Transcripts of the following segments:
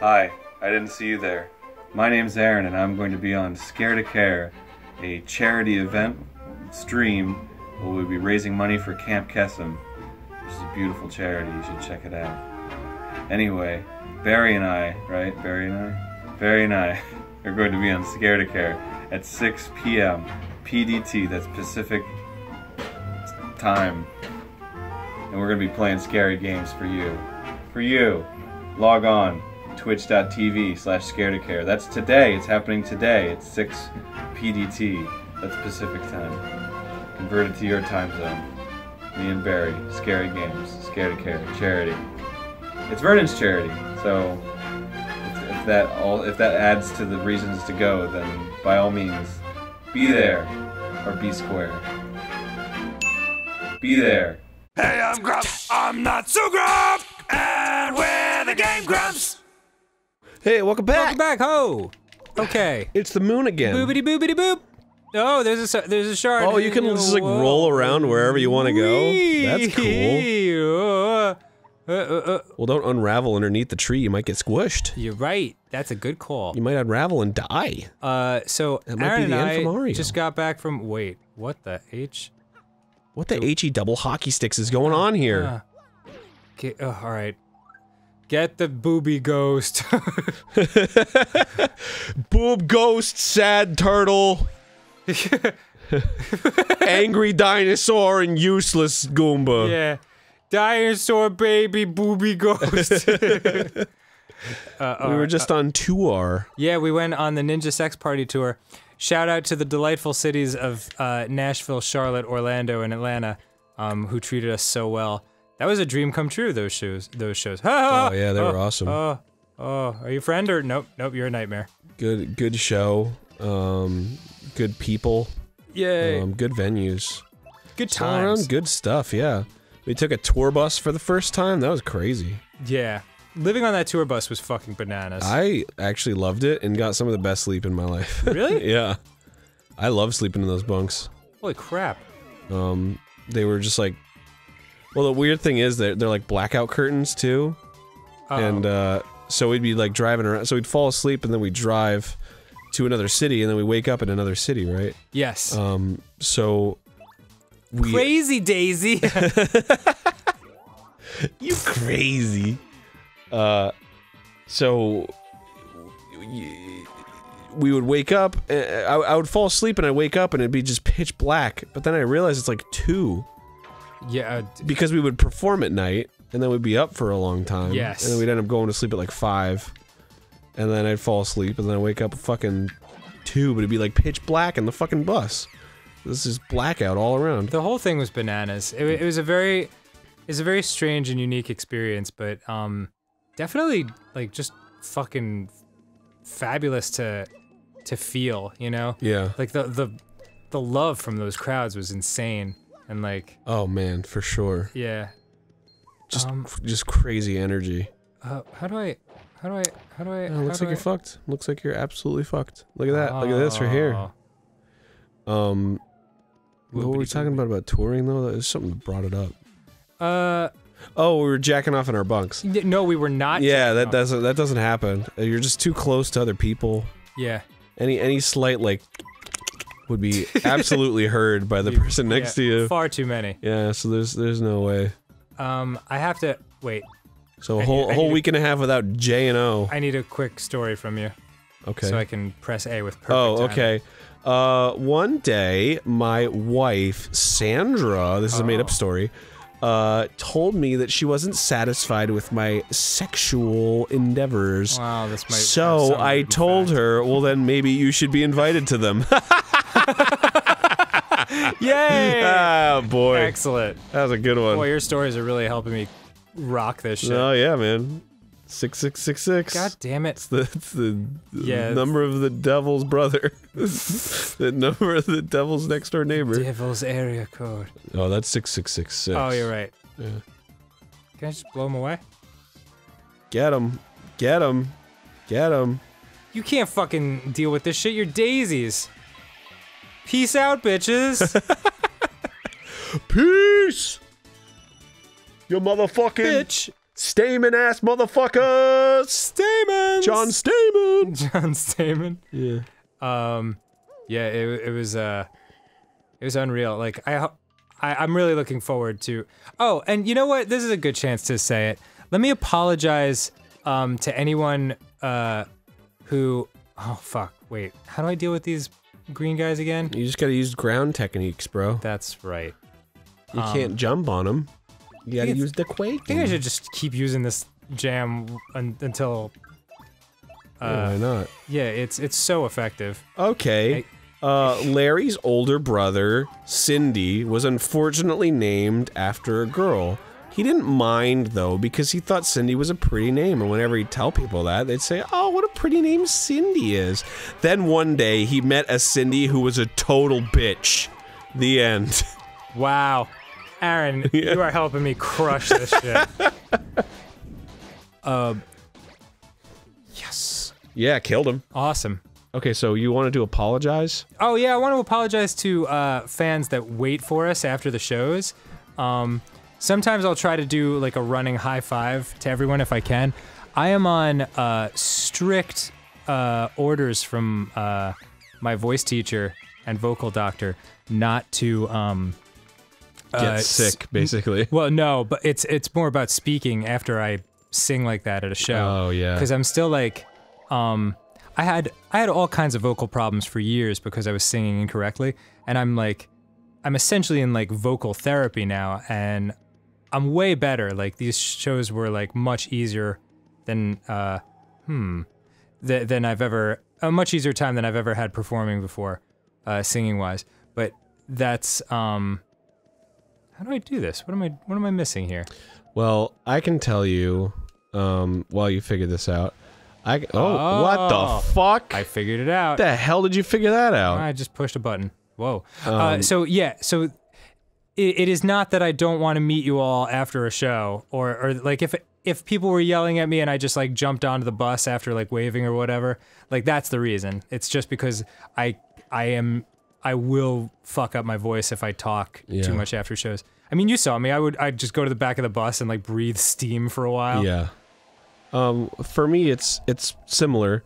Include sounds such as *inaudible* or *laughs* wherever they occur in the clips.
Hi, I didn't see you there. My name's Arin, and I'm going to be on Scare to Care, a charity event stream where we'll be raising money for Camp Kesem, which is a beautiful charity. You should check it out. Anyway, Barry and I, right? Barry and I? Barry and I *laughs* are going to be on Scare to Care at 6 p.m. PDT, that's Pacific time. And we're going to be playing scary games for you. For you. Log on twitch.tv slash scaretocare. That's today. It's happening today. It's 6 PDT. That's Pacific time. Convert it to your time zone. Me and Barry. Scary games. Scared to care. Charity. It's Vernon's charity. So if, if that all if that adds to the reasons to go, then by all means, be there or be square. Be there. Hey, I'm Grump. I'm not so Grump. And we're the Game Grumps. Hey, welcome back. Welcome back, ho! Okay. It's the moon again. Boobity boobity boop! Oh, there's a there's a shard. Oh, you can just like roll around wherever you want to go. That's cool. Uh, uh, uh, Well, don't unravel underneath the tree. You might get squished. you're right. That's a good call. You might unravel and die. Uh, so That might Arin be the end I for Mario. just got back from. Wait, what the h? What the he double hockey sticks is going on here? Uh, get, oh, all right. Get the booby ghost. *laughs* Boob ghost, sad turtle, *laughs* angry dinosaur, and useless Goomba. yeah, dinosaur baby booby ghost. *laughs* we were just on tour. Yeah, we went on the Ninja Sex Party tour. Shout out to the delightful cities of uh, Nashville, Charlotte, Orlando, and Atlanta, um, who treated us so well. That was a dream come true. Those shows. Those shows. Oh yeah, they were awesome. Oh, oh, are you a friend or nope? Nope, you're a nightmare. Good, good show. Um, good people. Yay! Um, good venues. Good All around times. good stuff. Yeah. We took a tour bus for the first time. That was crazy. Yeah, living on that tour bus was fucking bananas. I actually loved it and got some of the best sleep in my life. *laughs* Really? yeah. I love sleeping in those bunks. Holy crap! Um, they were just like, well, the weird thing is that they're like blackout curtains too, Uh-oh. and uh, so we'd be like driving around. So we'd fall asleep and then we'd drive to another city, and then we wake up in another city, right? yes, Um, so we crazy Daisy. *laughs* you crazy. Uh, so y- we would wake up. uh, I, I would fall asleep and I wake up and it'd be just pitch black. But then I realized it's like two yeah, uh, because we would perform at night and then we'd be up for a long time. Yes. And then we'd end up going to sleep at like five, and then I'd fall asleep and then I wake up at fucking two, but it'd be like pitch black in the fucking bus. This is blackout all around. the whole thing was bananas. It, it was a very, it's a very strange and unique experience, but um, definitely like just fucking fabulous to to feel. You know, Yeah. like the the the love from those crowds was insane, and like Oh man, for sure. yeah. Just Um, just crazy energy. Uh, how do I, how do I, how do I? Oh, how looks do like you're fucked. Looks like you're absolutely fucked. Look at that. Look at this right here. Oh. Um, what were we talking about about touring though? There's something that brought it up. Uh, Oh, we were jacking off in our bunks. no, we were not. Yeah, that doesn't that doesn't happen. You're just too close to other people. Yeah. Any any slight like would be *laughs* absolutely heard by the person next to you. Far too many. Yeah, so there's there's no way. Um, I have to wait. So a I need- whole whole need to- week and a half without J and O. I need a quick story from you, Okay. so I can press A with perfect. Oh, timing. okay. Uh, one day, my wife, Sandra, this is a made up Oh. story, uh, told me that she wasn't satisfied with my sexual endeavors. Wow, this might. So sound I in told fact. her, well, then maybe you should be invited to them. *laughs* *laughs* Yay! ah, boy. Excellent. That was a good one. Boy, your stories are really helping me rock this shit. Oh, yeah, man. 6666. God damn it. It's the, it's the, the Yeah, it's- number of the devil's brother. *laughs* the number of the devil's next door neighbor. Devil's area code. Oh, that's 6666. Oh, you're right. Yeah. Can I just blow him away? Get him. Get him. Get him. You can't fucking deal with this shit. You're daisies. Peace out, bitches. *laughs* Peace! You motherfucking Bitch. Stamen ass motherfuckers. Stamen. John Stamen. *laughs* John Stamen. Yeah. Um, yeah, it it was uh, it was unreal. Like I, I I'm really looking forward to. Oh, and you know what? This is a good chance to say it. Let me apologize um to anyone uh who. Oh fuck! Wait, how do I deal with these green guys again? You just gotta use ground techniques, bro. That's right. You can't jump on them. You gotta use the quake. I think I should just keep using this jam un- until. Yeah, why not? Yeah, it's it's so effective. Okay. Uh, Larry's older brother, Cindy, was unfortunately named after a girl. He didn't mind though because he thought Cindy was a pretty name, and whenever he'd tell people that, they'd say, "Oh, what a pretty name Cindy is." Then one day he met a Cindy who was a total bitch. The end. *laughs* Wow. Arin, *laughs* you are helping me crush this shit. *laughs* Um. yes. Yeah, killed him. Awesome. Okay, so you wanted to apologize? Oh yeah, I want to apologize to uh, fans that wait for us after the shows. Um, sometimes I'll try to do like a running high five to everyone if I can. I am on uh, strict uh, orders from uh, my voice teacher and vocal doctor not to um, Get uh, sick, basically. *laughs* Well, no, but it's it's more about speaking after I sing like that at a show. Oh, yeah. Because I'm still like, um, I had I had all kinds of vocal problems for years because I was singing incorrectly, and I'm like, I'm essentially in like vocal therapy now, and I'm way better. Like these shows were like much easier than uh, hmm, th- than I've ever a much easier time than I've ever had performing before, uh, singing wise. But that's um. How do I do this? What am I what am I missing here? Well, I can tell you, um, while you figure this out. I oh, what Oh. the fuck? I figured it out. the hell did you figure that out? I just pushed a button. Whoa. Um, uh, so yeah, so it, it is not that I don't want to meet you all after a show, or or like if if people were yelling at me and I just like jumped onto the bus after like waving or whatever, like that's the reason. It's just because I I am I will fuck up my voice if I talk Yeah. too much after shows. I mean, you saw me. I would I'd just go to the back of the bus and like breathe steam for a while. Yeah. Um, for me, it's it's similar.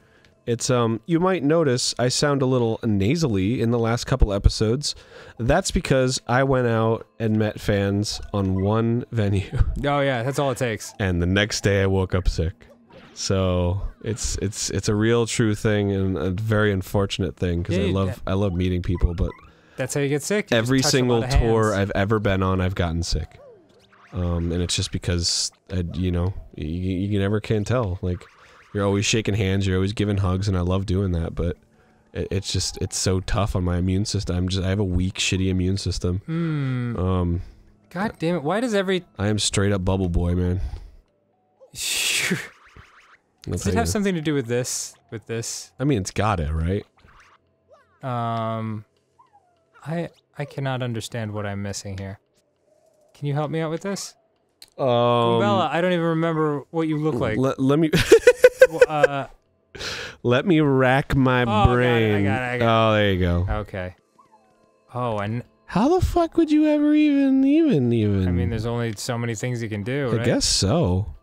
It's um, you might notice I sound a little nasally in the last couple episodes. That's because I went out and met fans on one *laughs* venue, Oh yeah, that's all it takes. and the next day I woke up sick. So it's it's it's a real true thing and a very unfortunate thing because Yeah, I love I love meeting people, but That's how you get sick. You every single tour. I've ever been on, I've gotten sick. Um, and it's just because, I, you know, you, you never can tell. Like, you're always shaking hands, you're always giving hugs, and I love doing that. But it, it's just, it's so tough on my immune system. I'm just, I have a weak, shitty immune system. Hmm. Um, God damn it! Why does every I am straight up bubble boy, man. Does it have something to do with this? With this? I mean, it's got it, right? Um, I I cannot understand what I'm missing here. Can you help me out with this? Um, Bella, I don't even remember what you look like. let, let me *laughs* uh, let me rack my Oh, got it, I brain. got it, I got oh, there you go. okay. Oh, and How the fuck would you ever even, even, even? I mean, there's only so many things you can do, I right? guess so.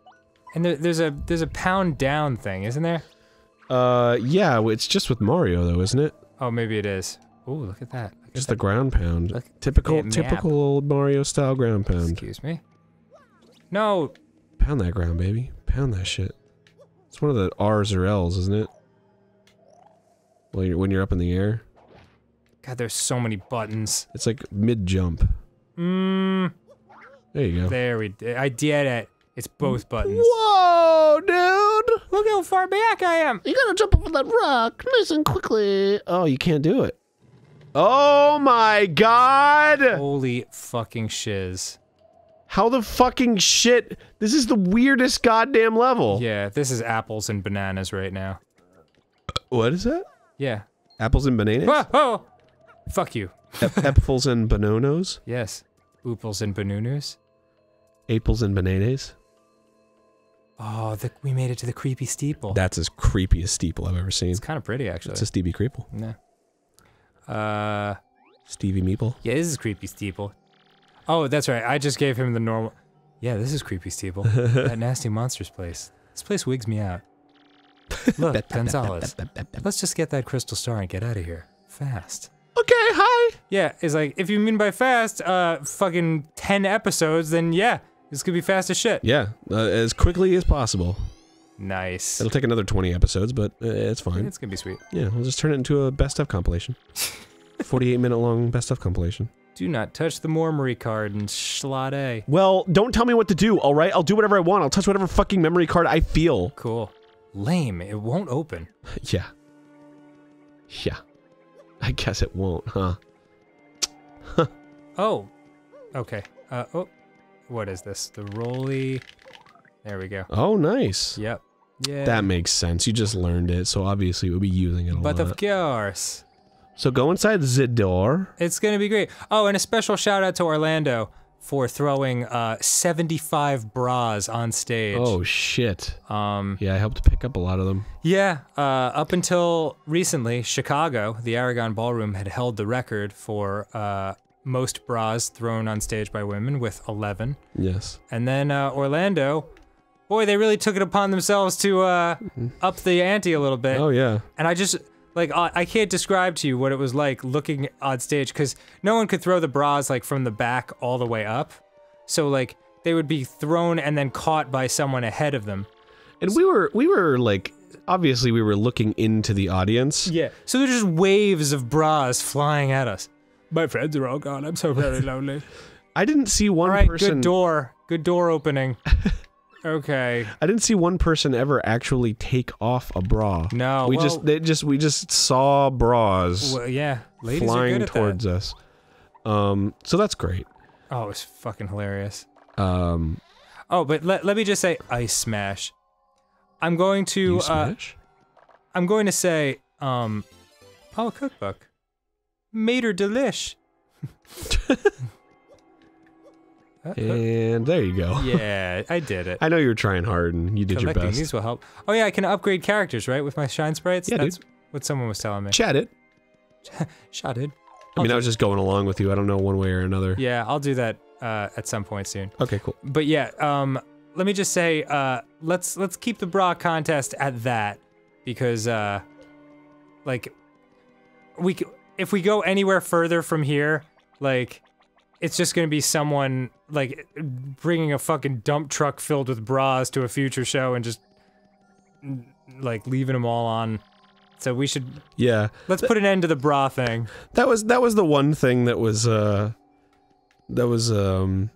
And there, there's a there's a pound down thing, isn't there? Uh, yeah, it's just with Mario though, isn't it? Oh, maybe it is. Oh, look at that. Look at Just the that. ground pound. Look- typical, look at that map. typical old Mario style ground pound. Excuse me. No, Pound that ground, baby. Pound that shit. It's one of the R's or L's, isn't it? When you're, when you're up in the air, God, there's so many buttons. it's like mid jump. Mmm. There you go. There we. d- I did it. It's both buttons. Whoa, dude! Look how far back I am. You gotta jump over that rock nice and quickly. Oh, you can't do it. Oh my god! Holy fucking shiz. How the fucking shit? This is the weirdest goddamn level. Yeah, this is apples and bananas right now. What is that? Yeah. Apples and bananas? Whoa, oh! Fuck you. *laughs* Apples and bananas? Yes. Ooples and banunus. Apples and bananas? Oh, the, we made it to the creepy steeple. That's as creepy a steeple I've ever seen. it's kind of pretty, actually. It's a Stevie Creeple. No. Uh, Stevie Meeple. yeah, this is creepy steeple. Oh, that's right. I just gave him the normal. Yeah, this is creepy, Steeple. that *laughs* nasty monster's place. This place wigs me out. *laughs* Look, Gonzalez. Let's just get that crystal star and get out of here. Fast. Okay, hi. Yeah, it's like, if you mean by fast, uh, fucking 10 episodes, then yeah, this could be fast as shit. Yeah, uh, as quickly as possible. Nice. It'll take another 20 episodes, but uh, it's fine. It's gonna be sweet. Yeah, we'll just turn it into a best of compilation. *laughs* 48 minute long best of compilation. Do not touch the memory card and schlade. Well, don't tell me what to do, alright? I'll do whatever I want. I'll touch whatever fucking memory card I feel. Cool. Lame. It won't open. *laughs* Yeah. Yeah. I guess it won't, huh? *laughs* Oh. Okay. Uh, oh. What is this? The rolly. There we go. Oh, nice. Yep. Yeah. That makes sense. You just learned it, so obviously we'll be using it a But lot. But of course. So go inside the door. It's gonna be great. Oh, and a special shout out to Orlando for throwing uh 75 bras on stage. Oh, shit. Um Yeah, I helped pick up a lot of them. yeah, uh up until recently, Chicago, the Aragon Ballroom had held the record for uh most bras thrown on stage by women with 11. Yes. And then uh Orlando, boy, they really took it upon themselves to uh up the ante a little bit. Oh, yeah. And I just like I, I can't describe to you what it was like looking on stage because no one could throw the bras like from the back all the way up. So like they would be thrown and then caught by someone ahead of them. And we were, we were like, obviously we were looking into the audience. Yeah. So there's just waves of bras flying at us. My friends are all gone. I'm so very lonely. *laughs* I didn't see one all right, person. good door. Good door opening. *laughs* okay. I didn't see one person ever actually take off a bra. No, we well- just they just we just saw bras Well, yeah. Ladies are flying towards that. us. Um, so that's great. Oh, it's fucking hilarious. Um, Oh, but let, let me just say ice smash. I'm going to you uh. I'm going to say, um, oh, cookbook. Mater delish. *laughs* *laughs* And there you go. *laughs* yeah, I did it. I know you were trying hard and you did your Collecting best. these will help. Oh yeah, I can upgrade characters, right, with my shine sprites. Yeah, dude. That's what someone was telling me. Chat it. *laughs* Shot it. I mean, I was just going along with you. I don't know one way or another. Yeah, I'll do that uh, at some point soon. Okay, cool. But yeah, um, let me just say, uh, let's let's keep the bra contest at that because, uh, like, we c- if we go anywhere further from here, like, it's just gonna be someone like bringing a fucking dump truck filled with bras to a future show and just like leaving them all on. So we should Yeah, let's put an end to the bra thing. that was that was the one thing that was uh that was um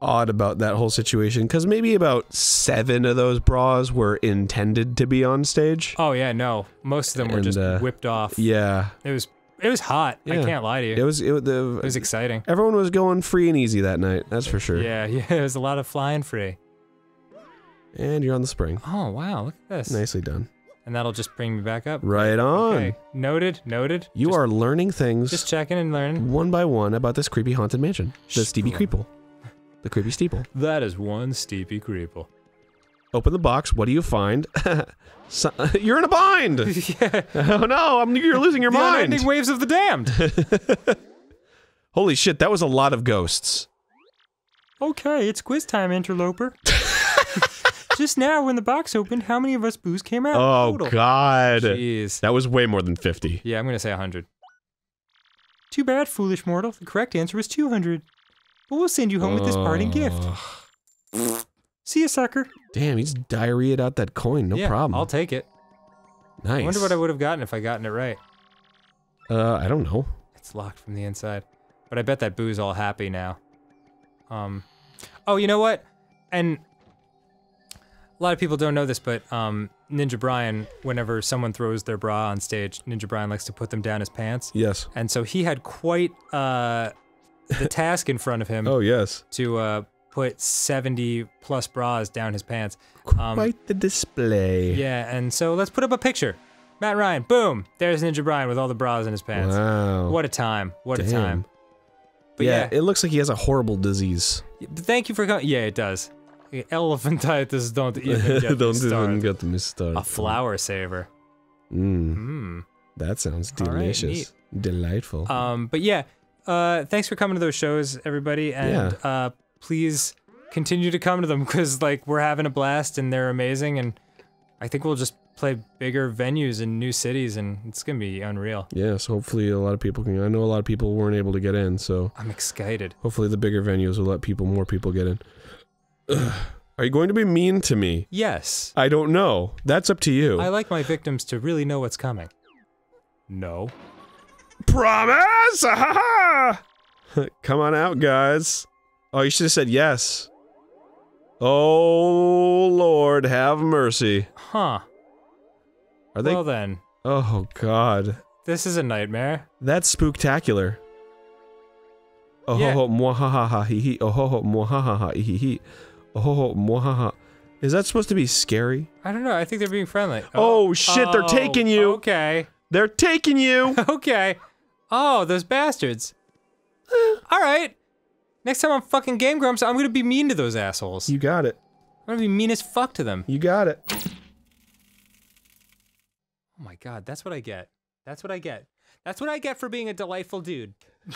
odd about that whole situation because maybe about seven of those bras were intended to be on stage. Oh yeah, no, most of them were And, just uh, whipped off. Yeah, It was it was hot. I can't lie to you. it was it, the It was exciting. everyone was going free and easy that night. That's for sure. Yeah, *laughs* yeah, it was a lot of flying free. And you're on the spring. Oh wow, look at this. Nicely done. And that'll just bring me back up. Right on. Okay, noted, noted. You Just- are learning things just checking and learning. one by one about this creepy haunted mansion. The Sure. Creeple. The creepy steeple. That is one steepy creeple. Open the box. What do you find? *laughs* So- *laughs* you're in a bind. *laughs* yeah, oh no! I'm, you're losing your the mind. unending waves of the damned. Holy shit! That was a lot of ghosts. okay, it's quiz time, interloper. just now, when the box opened, how many of us booze came out? Oh total? god! Jeez. That was way more than fifty. Yeah, I'm gonna say 100. Too bad, foolish mortal. The correct answer was 200. But we'll send you home with this parting gift. See you, sucker. Damn, he's diarrheaed out that coin. No yeah, problem. I'll take it. nice. I wonder what I would have gotten if I gotten it right. Uh, I don't know. It's locked from the inside. But I bet that boo's all happy now. Um Oh, you know what? And a lot of people don't know this, but um Ninja Brian, whenever someone throws their bra on stage, Ninja Brian likes to put them down his pants. Yes. And so he had quite uh the *laughs* task in front of him Oh yes. to uh put 70 plus bras down his pants. Um, Quite the display. Yeah, and so let's put up a picture. Matt Ryan, boom! There's Ninja Brian with all the bras in his pants. Wow. What a time! What a time! But yeah, yeah, it looks like he has a horrible disease. thank you for coming. Yeah, it does. Elephantitis don't *laughs* even get me Don't started. even get me started. A flower saver. Mm, Hmm. that sounds All right, delicious. Delightful. Um, but yeah, uh, thanks for coming to those shows, everybody, and uh, please continue to come to them *laughs* because like we're having a blast and they're amazing, and I think we'll just play bigger venues in new cities, and it's gonna be unreal. Yeah, so hopefully a lot of people can. I know a lot of people weren't able to get in, so I'm excited. hopefully the bigger venues will let people, more people get in. Ugh. Are you going to be mean to me? Yes, I don't know. That's up to you. I like my victims to really know what's coming. No. Promise! *laughs* Come on out, guys. Oh, you should have said yes. Oh, Lord, have mercy. Huh. Are they? well then, oh, God. this is a nightmare. That's spooktacular. Oh Yeah. ho ho mwahaha hee hee. Oh ho ho mwahaha hee hee. Oh ho ho mwahaha. Is that supposed to be scary? I don't know. I think they're being friendly. Oh, oh shit, they're taking you. Okay. They're taking you. *laughs* Okay. Oh, those bastards. Eh. All right. Next time I'm fucking Game Grumps, I'm gonna be mean to those assholes. you got it. I'm gonna be mean as fuck to them. You got it. Oh my god, that's what I get. That's what I get. That's what I get for being a delightful dude. *laughs*